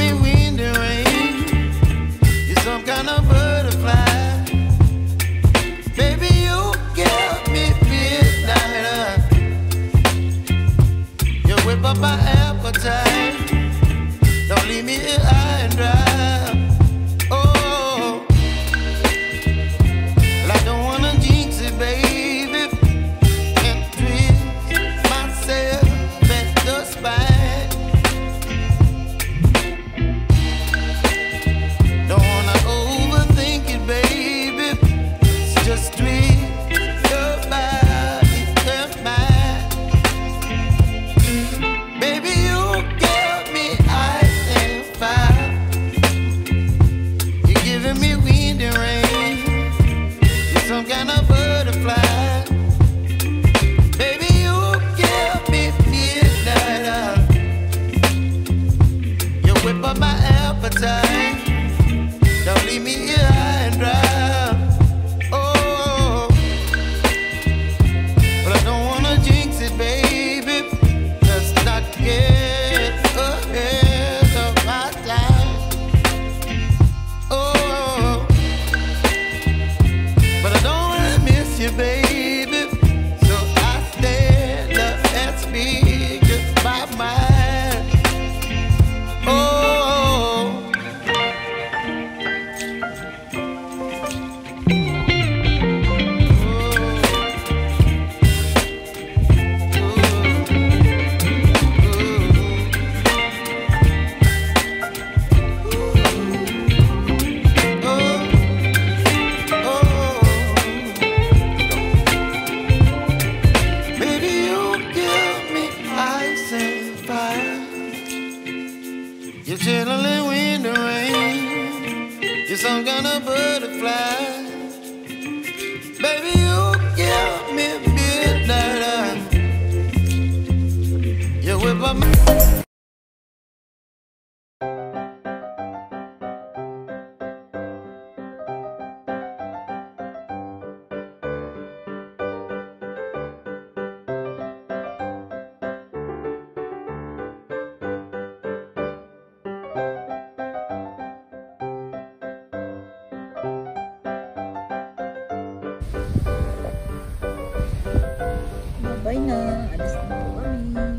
me wind and rain. You're some kind of butterfly. me baby. falling when the rain. You're some kind of butterfly. na. Alas na.